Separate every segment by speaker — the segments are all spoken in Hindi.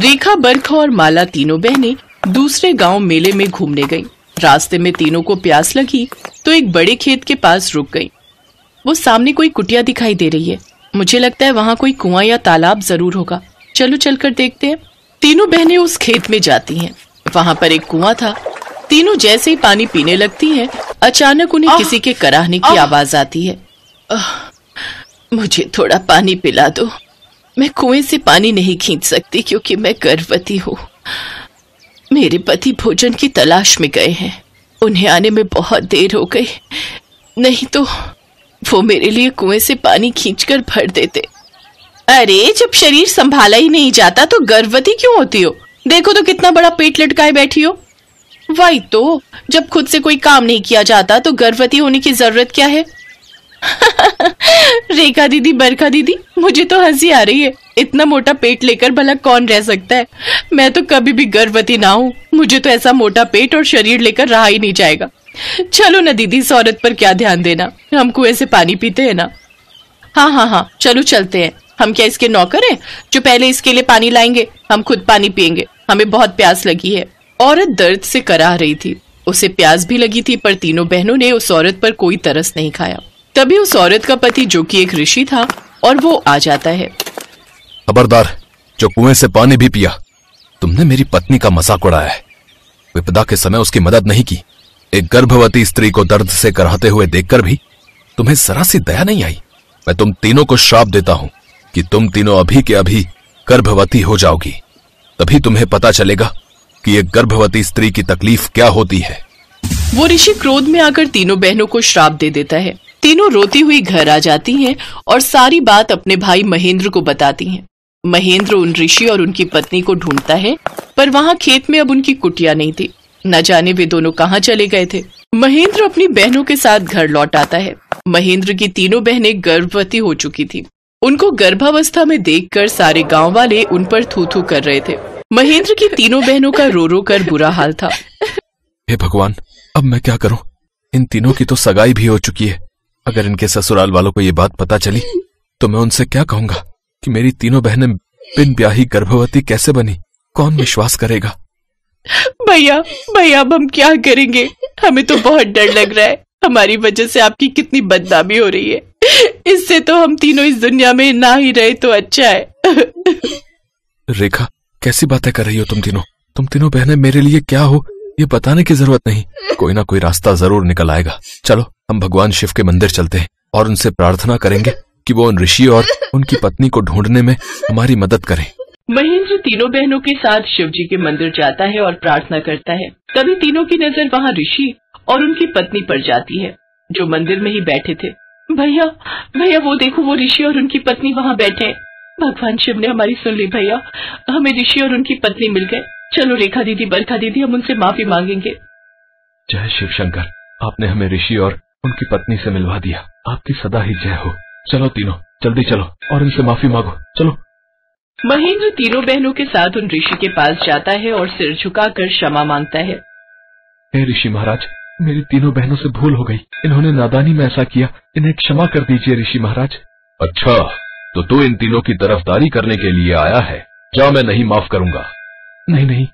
Speaker 1: रेखा बरखा और माला तीनों बहनें दूसरे गाँव मेले में घूमने गईं। रास्ते में तीनों को प्यास लगी तो एक बड़े खेत के पास रुक गईं। वो सामने कोई कुटिया दिखाई दे रही है। मुझे लगता है वहाँ कोई कुआँ या तालाब ज़रूर होगा। चलो चलकर देखते हैं। तीनों बहनें उस खेत में जाती हैं। वहाँ पर एक कुआँ था। तीनों जैसे ही पानी पीने लगती हैं अचानक उन्हें किसी के कराहने की आवाज़ आती है। मुझे थोड़ा पानी पिला दो। मैं कुएँ से पानी नहीं खींच सकती क्योंकि मैं गर्भवती हूँ। मेरे पति भोजन की तलाश में गए हैं। उन्हें आने में बहुत देर हो गई। नहीं तो वो मेरे लिए कुएँ से पानी खींचकर भर देते। अरे, जब शरीर संभाला ही नहीं जाता तो गर्भवती क्यों होती हो? देखो तो कितना बड़ा पेट लटकाए बैठी हो। वही तो जब खुद से कोई काम नहीं किया जाता तो गर्भवती होने की ज़रूरत क्या है? रेखा दीदी, बरखा दीदी, मुझे तो हँसी आ रही है। इतना मोटा पेट लेकर भला कौन रह सकता है? मैं तो कभी भी गर्भवती ना हूँ। मुझे तो ऐसा मोटा पेट और शरीर लेकर रहा ही नहीं जाएगा। चलो ना दीदी, इस औरत पर क्या ध्यान देना। हम कुएँ से पानी पीते हैं ना। हाँ हाँ हाँ चलो चलते हैं। हम क्या इसके नौकर हैं, जो पहले इसके लिए पानी लाएँगे? हम खुद पानी पियेंगे। हमें बहुत प्यास लगी है। औरत दर्द से कराह रही थी। उसे प्यास भी लगी थी, पर तीनों बहनों ने उस औरत पर कोई तरस नहीं खाया। तभी उस औरत का पति जो कि एक ऋषि था और वो आ जाता है।
Speaker 2: खबरदार जो कुएँ से पानी भी पिया। तुमने मेरी पत्नी का मज़ाक उड़ाया है। विपदा के समय उसकी मदद नहीं की। एक गर्भवती स्त्री को दर्द से कराहते हुए देखकर भी तुम्हें जरा सी दया नहीं आई। मैं तुम तीनों को श्राप देता हूँ कि तुम तीनों अभी के अभी गर्भवती हो जाओगी। तभी तुम्हें पता चलेगा कि एक गर्भवती स्त्री की तकलीफ़ क्या होती है।
Speaker 1: वो ऋषि क्रोध में आकर तीनों बहनों को श्राप दे देता है। तीनों रोती हुई घर आ जाती हैं और सारी बात अपने भाई महेंद्र को बताती हैं। महेंद्र उन ऋषि और उनकी पत्नी को ढूंढता है, पर वहाँ खेत में अब उनकी कुटिया नहीं थी। न जाने वे दोनों कहाँ चले गए थे। महेंद्र अपनी बहनों के साथ घर लौट आता है। महेंद्र की तीनों बहनें गर्भवती हो चुकी थी। उनको गर्भावस्था में देखकर सारे गाँव वाले उन पर थू थू कर रहे थे। महेंद्र की तीनों बहनों का रो रो कर बुरा हाल था।
Speaker 2: हे भगवान, अब मैं क्या करूँ? इन तीनों की तो सगाई भी हो चुकी है। अगर इनके ससुराल वालों को ये बात पता चली तो मैं उनसे क्या कहूँगा कि मेरी तीनों बहनें बिन ब्याही गर्भवती कैसे बनी? कौन विश्वास करेगा?
Speaker 1: भैया भैया अब हम क्या करेंगे? हमें तो बहुत डर लग रहा है। हमारी वजह से आपकी कितनी बदनामी हो रही है। इससे तो हम तीनों इस दुनिया में ना ही रहे तो अच्छा है।
Speaker 2: रेखा कैसी बातें कर रही हो तुम तीनों? तुम तीनों बहनें मेरे लिए क्या हो? ये बताने की ज़रूरत नहीं। कोई ना कोई रास्ता ज़रूर निकल आएगा। चलो, हम भगवान शिव के मंदिर चलते हैं और उनसे प्रार्थना करेंगे कि वो उन ऋषि और उनकी पत्नी को ढूँढने में हमारी मदद करें।
Speaker 1: महेंद्र तीनों बहनों के साथ शिव जी के मंदिर जाता है और प्रार्थना करता है। तभी तीनों की नज़र वहाँ ऋषि और उनकी पत्नी पर जाती है, जो मंदिर में ही बैठे थे। भैया भैया, वो देखो, वो ऋषि और उनकी पत्नी वहाँ बैठे भगवान शिव ने हमारी सुन ली, भैया। हमें ऋषि और उनकी पत्नी मिल गए। चलो रेखा दीदी बरखा दीदी हम उनसे माफ़ी मांगेंगे।
Speaker 2: जय शिव शंकर। आपने हमें ऋषि और उनकी पत्नी से मिलवा दिया। आपकी सदा ही जय हो। चलो तीनों जल्दी चलो और इनसे माफ़ी मांगो। चलो।
Speaker 1: महेंद्र तीनों बहनों के साथ उन ऋषि के पास जाता है और सिर झुकाकर क्षमा माँगता है।
Speaker 2: हे ऋषि महाराज मेरी तीनों बहनों से भूल हो गई। इन्होंने नादानी में ऐसा किया इन्हें क्षमा कर दीजिए ऋषि महाराज। अच्छा तो तू इन तीनों की तरफदारी करने के लिए आया है। जा मैं नहीं माफ़ करूँगा। नहीं नहीं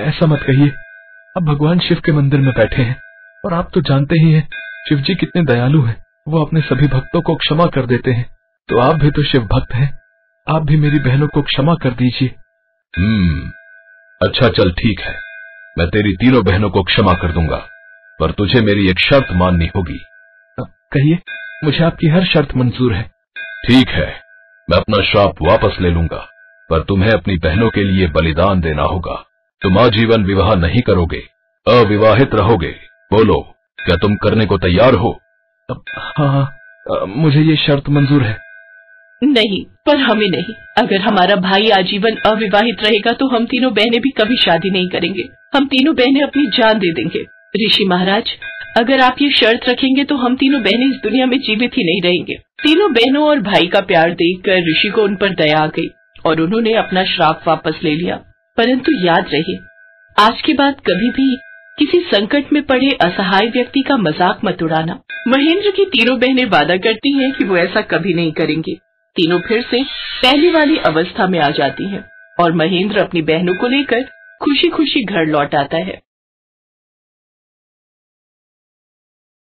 Speaker 2: ऐसा मत कहिए। अब भगवान शिव के मंदिर में बैठे हैं और आप तो जानते ही हैं शिव जी कितने दयालु हैं। वो अपने सभी भक्तों को क्षमा कर देते हैं। तो आप भी तो शिव भक्त हैं। आप भी मेरी बहनों को क्षमा कर दीजिए। हम्म अच्छा चल ठीक है। मैं तेरी तीनों बहनों को क्षमा कर दूँगा पर तुझे मेरी एक शर्त माननी होगी। कहिए मुझे आपकी हर शर्त मंजूर है। ठीक है मैं अपना श्राप वापस ले लूँगा। पर तुम्हें अपनी बहनों के लिए बलिदान देना होगा। तुम आजीवन विवाह नहीं करोगे अविवाहित रहोगे। बोलो क्या तुम करने को तैयार हो? हाँ मुझे ये शर्त मंजूर है।
Speaker 1: नहीं पर हमें नहीं। अगर हमारा भाई आजीवन अविवाहित रहेगा तो हम तीनों बहनें भी कभी शादी नहीं करेंगे। हम तीनों बहनें अपनी जान दे देंगे। ऋषि महाराज अगर आप ये शर्त रखेंगे तो हम तीनों बहनें इस दुनिया में जीवित ही नहीं रहेंगे। तीनों बहनों और भाई का प्यार देखकर ऋषि को उन पर दया आ गई। और उन्होंने अपना श्राप वापस ले लिया। परंतु याद रहे, आज के बाद कभी भी किसी संकट में पड़े असहाय व्यक्ति का मज़ाक मत उड़ाना। महेंद्र की तीनों बहनें वादा करती हैं कि वो ऐसा कभी नहीं करेंगे। तीनों फिर से पहले वाली अवस्था में आ जाती हैं और महेंद्र अपनी बहनों को लेकर खुशी खुशी घर लौट आता है।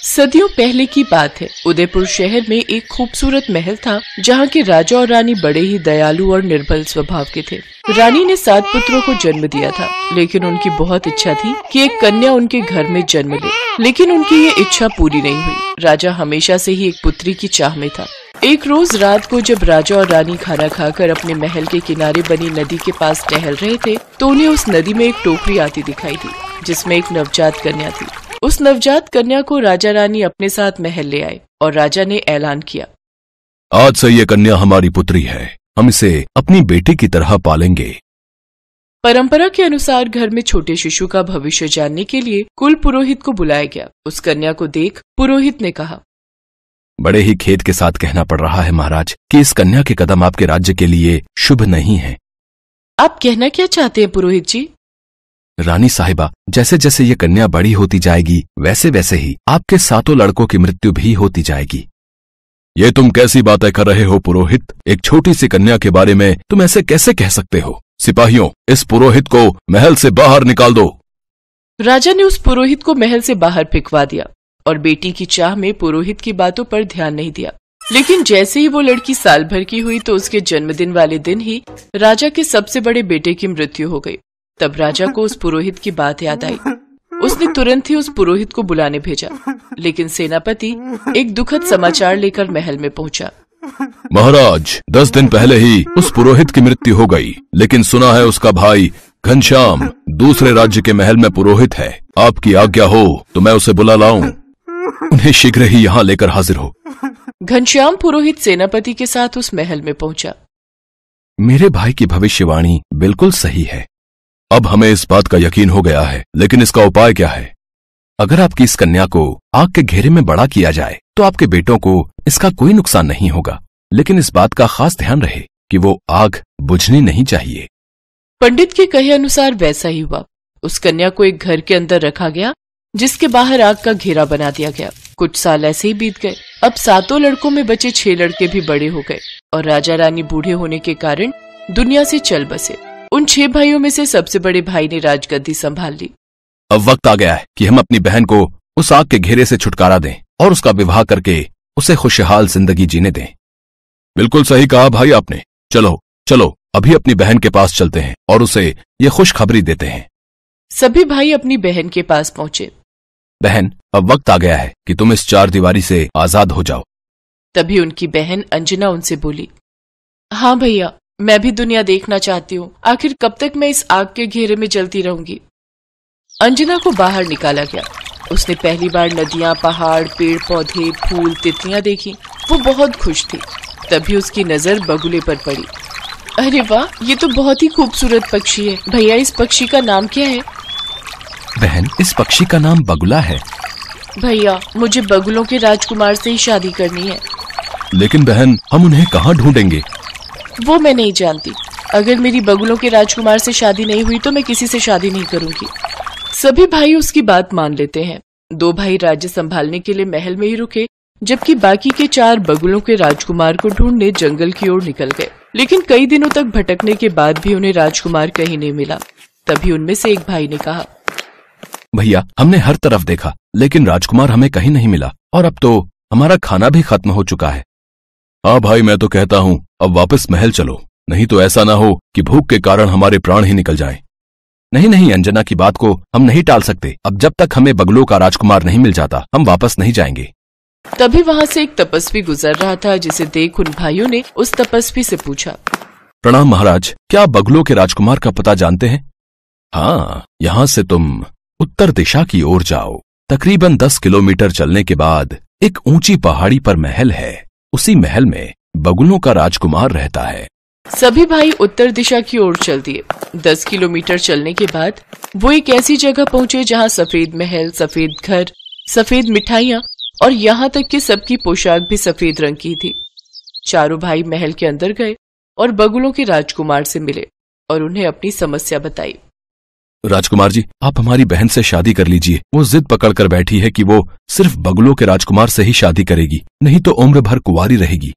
Speaker 1: सदियों पहले की बात है। उदयपुर शहर में एक खूबसूरत महल था, जहाँ के राजा और रानी बड़े ही दयालु और निर्बल स्वभाव के थे। रानी ने सात पुत्रों को जन्म दिया था, लेकिन उनकी बहुत इच्छा थी कि एक कन्या उनके घर में जन्म ले। लेकिन उनकी ये इच्छा पूरी नहीं हुई। राजा हमेशा से ही एक पुत्री की चाह में था। एक रोज रात को जब राजा और रानी खाना खाकर अपने महल के किनारे बनी नदी के पास टहल रहे थे तो उन्हें उस नदी में एक टोकरी आती दिखाई दी, जिसमें एक नवजात कन्या थी। उस नवजात कन्या को राजा रानी अपने साथ महल ले आए और राजा ने ऐलान किया।
Speaker 2: आज से ये कन्या हमारी पुत्री है। हम इसे अपनी बेटी की तरह पालेंगे।
Speaker 1: परंपरा के अनुसार घर में छोटे शिशु का भविष्य जानने के लिए कुल पुरोहित को बुलाया गया। उस कन्या को देख पुरोहित ने कहा
Speaker 2: बड़े ही खेत के साथ कहना पड़ रहा है महाराज कि इस कन्या के कदम आपके राज्य के लिए शुभ नहीं है।
Speaker 1: आप कहना क्या चाहते हैं पुरोहित जी?
Speaker 2: रानी साहिबा जैसे जैसे ये कन्या बड़ी होती जाएगी वैसे वैसे ही आपके सातों लड़कों की मृत्यु भी होती जाएगी। ये तुम कैसी बातें कर रहे हो पुरोहित? एक छोटी सी कन्या के बारे में तुम ऐसे कैसे कह सकते हो? सिपाहियों, इस पुरोहित को महल से बाहर निकाल दो।
Speaker 1: राजा ने उस पुरोहित को महल से बाहर फिकवा दिया और बेटी की चाह में पुरोहित की बातों पर ध्यान नहीं दिया। लेकिन जैसे ही वो लड़की साल भर की हुई तो उसके जन्मदिन वाले दिन ही राजा के सबसे बड़े बेटे की मृत्यु हो गई। तब राजा को उस पुरोहित की बात याद आई। उसने तुरंत ही उस पुरोहित को बुलाने भेजा लेकिन सेनापति एक दुखद समाचार लेकर महल में पहुँचा।
Speaker 2: महाराज दस दिन पहले ही उस पुरोहित की मृत्यु हो गई लेकिन सुना है उसका भाई घनश्याम दूसरे राज्य के महल में पुरोहित है। आपकी आज्ञा हो तो मैं उसे बुला लाऊं। उन्हें शीघ्र ही यहाँ लेकर हाजिर हो।
Speaker 1: घनश्याम पुरोहित सेनापति के साथ उस महल में पहुँचा।
Speaker 2: मेरे भाई की भविष्यवाणी बिल्कुल सही है। अब हमें इस बात का यकीन हो गया है, लेकिन इसका उपाय क्या है? अगर आपकी इस कन्या को आग के घेरे में बड़ा किया जाए तो आपके बेटों को इसका कोई नुकसान नहीं होगा। लेकिन इस बात का खास ध्यान रहे कि वो आग बुझनी नहीं चाहिए।
Speaker 1: पंडित के कहे अनुसार वैसा ही हुआ। उस कन्या को एक घर के अंदर रखा गया, जिसके बाहर आग का घेरा बना दिया गया। कुछ साल ऐसे ही बीत गए। अब सातों लड़कों में बचे छह लड़के भी बड़े हो गए, और राजा रानी बूढ़े होने के कारण दुनिया से चल बसे। उन छह भाइयों में से सबसे बड़े भाई ने राजगद्दी संभाल ली।
Speaker 2: अब वक्त आ गया है कि हम अपनी बहन को उस आग के घेरे से छुटकारा दें और उसका विवाह करके उसे खुशहाल ज़िंदगी जीने दें। बिल्कुल सही कहा भाई आपने। चलो चलो अभी अपनी बहन के पास चलते हैं और उसे ये खुशखबरी देते हैं।
Speaker 1: सभी भाई अपनी बहन के पास पहुँचे।
Speaker 2: बहन अब वक्त आ गया है कि तुम इस चार दीवारी से आज़ाद हो जाओ।
Speaker 1: तभी उनकी बहन अंजना उनसे बोली हाँ भैया मैं भी दुनिया देखना चाहती हूँ। आखिर कब तक मैं इस आग के घेरे में जलती रहूँगी? अंजना को बाहर निकाला गया। उसने पहली बार नदियाँ पहाड़ पेड़ पौधे फूल तितलियाँ देखी। वो बहुत खुश थी। तभी उसकी नज़र बगुले पर पड़ी। अरे वाह ये तो बहुत ही खूबसूरत पक्षी है। भैया इस पक्षी का नाम क्या है?
Speaker 2: बहन इस पक्षी का नाम बगुला है।
Speaker 1: भैया मुझे बगुलों के राजकुमार से ही शादी करनी है।
Speaker 2: लेकिन बहन हम उन्हें कहाँ ढूंढेंगे?
Speaker 1: वो मैं नहीं जानती। अगर मेरी बगुलों के राजकुमार से शादी नहीं हुई तो मैं किसी से शादी नहीं करूँगी। सभी भाई उसकी बात मान लेते हैं। दो भाई राज्य संभालने के लिए महल में ही रुके, जबकि बाकी के चार बगुलों के राजकुमार को ढूँढने जंगल की ओर निकल गए। लेकिन कई दिनों तक भटकने के बाद भी उन्हें राजकुमार कहीं नहीं मिला। तभी उनमें से एक भाई ने कहा,
Speaker 2: भैया, हमने हर तरफ़ देखा, लेकिन राजकुमार हमें कहीं नहीं मिला। और अब तो हमारा खाना भी खत्म हो चुका है। हाँ भाई, मैं तो कहता हूँ अब वापस महल चलो नहीं तो ऐसा ना हो कि भूख के कारण हमारे प्राण ही निकल जाएँ। नहीं नहीं अंजना की बात को हम नहीं टाल सकते। अब जब तक हमें बगलों का राजकुमार नहीं मिल जाता हम वापस नहीं जाएँगे।
Speaker 1: तभी वहाँ से एक तपस्वी गुजर रहा था जिसे देख उन भाइयों ने उस तपस्वी से पूछा।
Speaker 2: प्रणाम महाराज क्या आप बगलों के राजकुमार का पता जानते हैं? हाँ यहाँ से तुम उत्तर दिशा की ओर जाओ। तकरीबन दस किलोमीटर चलने के बाद एक ऊँची पहाड़ी पर महल है। उसी महल में बगुलों का राजकुमार रहता है।
Speaker 1: सभी भाई उत्तर दिशा की ओर चल दिए दस किलोमीटर चलने के बाद वो एक ऐसी जगह पहुँचे जहाँ सफ़ेद महल सफ़ेद घर सफ़ेद मिठाइयाँ और यहाँ तक कि सबकी पोशाक भी सफ़ेद रंग की थी। चारों भाई महल के अंदर गए और बगुलों के राजकुमार से मिले और उन्हें अपनी समस्या बताई।
Speaker 2: राजकुमार जी आप हमारी बहन से शादी कर लीजिए। वो जिद पकड़ कर बैठी है कि वो सिर्फ़ बगुलों के राजकुमार से ही शादी करेगी नहीं तो उम्र भर कुंवारी रहेगी।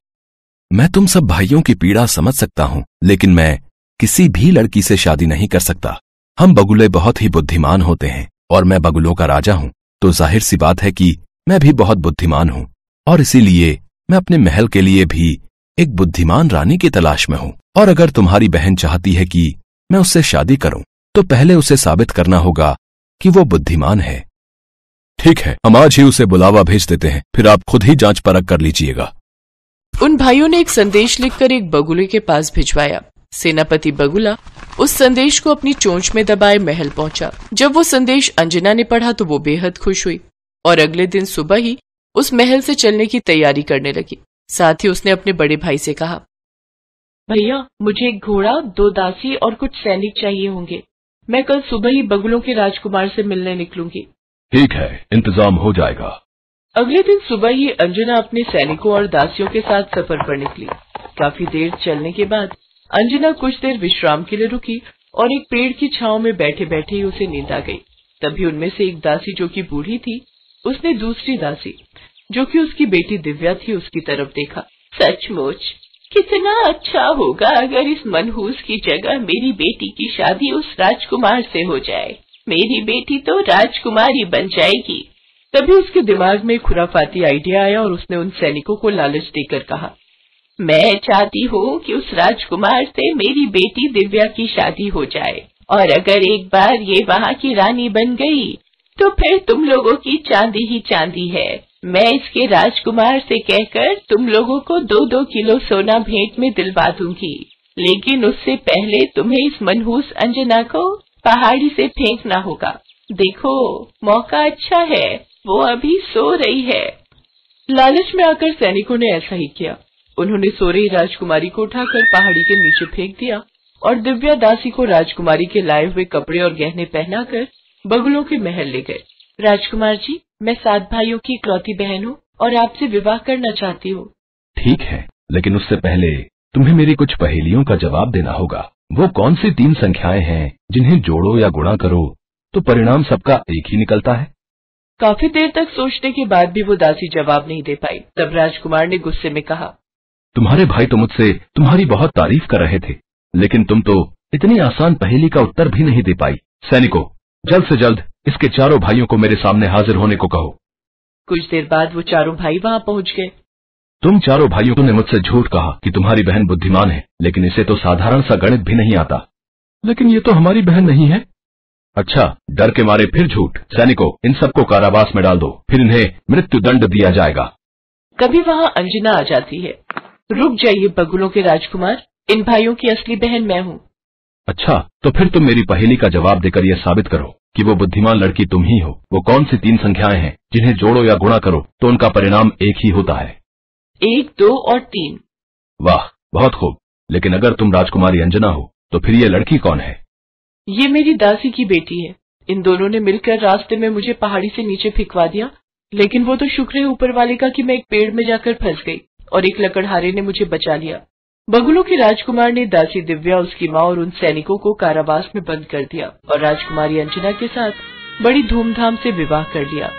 Speaker 2: मैं तुम सब भाइयों की पीड़ा समझ सकता हूँ, लेकिन मैं
Speaker 3: किसी भी लड़की से शादी नहीं कर सकता। हम बगुले बहुत ही बुद्धिमान होते हैं, और मैं बगुलों का राजा हूँ तो ज़ाहिर सी बात है कि मैं भी बहुत बुद्धिमान हूँ, और इसीलिए मैं अपने महल के लिए भी एक बुद्धिमान रानी की तलाश में हूँ। और अगर तुम्हारी बहन चाहती है कि मैं उससे शादी करूँ तो पहले उसे साबित करना होगा कि वो बुद्धिमान है। ठीक है, हम आज ही उसे बुलावा भेज देते हैं, फिर आप खुद ही जाँच परख कर लीजिएगा।
Speaker 1: उन भाइयों ने एक संदेश लिखकर एक बगुले के पास भिजवाया। सेनापति बगुला उस संदेश को अपनी चोंच में दबाए महल पहुँचा। जब वो संदेश अंजना ने पढ़ा तो वो बेहद खुश हुई और अगले दिन सुबह ही उस महल से चलने की तैयारी करने लगी। साथ ही उसने अपने बड़े भाई से कहा भैया मुझे एक घोड़ा दो दासी और कुछ सैनिक चाहिए होंगे। मैं कल सुबह ही बगुलों के राजकुमार से मिलने निकलूँगी।
Speaker 2: ठीक है इंतज़ाम हो जाएगा।
Speaker 1: अगले दिन सुबह ही अंजना अपने सैनिकों और दासियों के साथ सफ़र पर निकली। काफ़ी देर चलने के बाद अंजना कुछ देर विश्राम के लिए रुकी और एक पेड़ की छाव में बैठे बैठे ही उसे नींद आ गई। तभी उनमें से एक दासी जो कि बूढ़ी थी, उसने दूसरी दासी जो कि उसकी बेटी दिव्या थी, उसकी तरफ़ देखा। सचमुच, कितना अच्छा होगा अगर इस मनहूस की जगह मेरी बेटी की शादी उस राजकुमार से हो जाए। मेरी बेटी तो राजकुमारी बन जाएगी। तभी उसके दिमाग में खुराफाती आइडिया आया और उसने उन सैनिकों को लालच देकर कहा, मैं चाहती हूँ कि उस राजकुमार से मेरी बेटी दिव्या की शादी हो जाए। और अगर एक बार ये वहाँ की रानी बन गई तो फिर तुम लोगों की चांदी ही चांदी है। मैं इसके राजकुमार से कहकर तुम लोगों को दो दो किलो सोना भेंट में दिलवा दूँगी। लेकिन उससे पहले तुम्हें इस मनहूस अंजना को पहाड़ी से फेंकना होगा। देखो, मौका अच्छा है। वो अभी सो रही है। लालच में आकर सैनिकों ने ऐसा ही किया। उन्होंने सो रही राजकुमारी को उठाकर पहाड़ी के नीचे फेंक दिया और दिव्या दासी को राजकुमारी के लाए हुए कपड़े और गहने पहनाकर बगुलों के महल ले गए। राजकुमार जी मैं सात भाइयों की इकलौती बहन हूँ और आपसे विवाह करना चाहती हूँ।
Speaker 2: ठीक है लेकिन उससे पहले तुम्हें मेरी कुछ पहेलियों का जवाब देना होगा। वो कौन सी तीन संख्याएँ हैं जिन्हें जोड़ो या गुणा करो तो परिणाम सबका एक ही निकलता है।
Speaker 1: काफ़ी देर तक सोचने के बाद भी वो दासी जवाब नहीं दे पाई। तब राजकुमार ने गुस्से में कहा
Speaker 2: तुम्हारे भाई तो मुझसे तुम्हारी बहुत तारीफ़ कर रहे थे लेकिन तुम तो इतनी आसान पहेली का उत्तर भी नहीं दे पाई। सैनिकों जल्द से जल्द इसके चारों भाइयों को मेरे सामने हाजिर होने को कहो।
Speaker 1: कुछ देर बाद वो चारों भाई वहाँ पहुँच गए।
Speaker 2: तुम चारों भाइयों ने मुझसे झूठ कहा कि तुम्हारी बहन बुद्धिमान है लेकिन इसे तो साधारण सा गणित भी नहीं आता। लेकिन ये तो हमारी बहन नहीं है। अच्छा डर के मारे फिर झूठ। सैनिकों इन सबको कारावास में डाल दो। फिर इन्हें मृत्यु दंड दिया जाएगा।
Speaker 1: कभी वहाँ अंजना आ जाती है। रुक जाइए बगुलों के राजकुमार। इन भाइयों की असली बहन मैं हूँ।
Speaker 2: अच्छा तो फिर तुम मेरी पहेली का जवाब देकर यह साबित करो कि वो बुद्धिमान लड़की तुम ही हो। वो कौन सी तीन संख्याएँ हैं जिन्हें जोड़ो या गुणा करो तो उनका परिणाम एक ही होता है।
Speaker 1: एक दो और तीन।
Speaker 2: वाह बहुत खूब। लेकिन अगर तुम राजकुमारी अंजना हो तो फिर ये लड़की कौन है?
Speaker 1: ये मेरी दासी की बेटी है। इन दोनों ने मिलकर रास्ते में मुझे पहाड़ी से नीचे फिकवा दिया, लेकिन वो तो शुक्र है ऊपर वाले का कि मैं एक पेड़ में जाकर फंस गई और एक लकड़हारे ने मुझे बचा लिया। बगुलों के राजकुमार ने दासी दिव्या, उसकी माँ और उन सैनिकों को कारावास में बंद कर दिया और राजकुमारी अंजना के साथ बड़ी धूमधाम से विवाह कर लिया।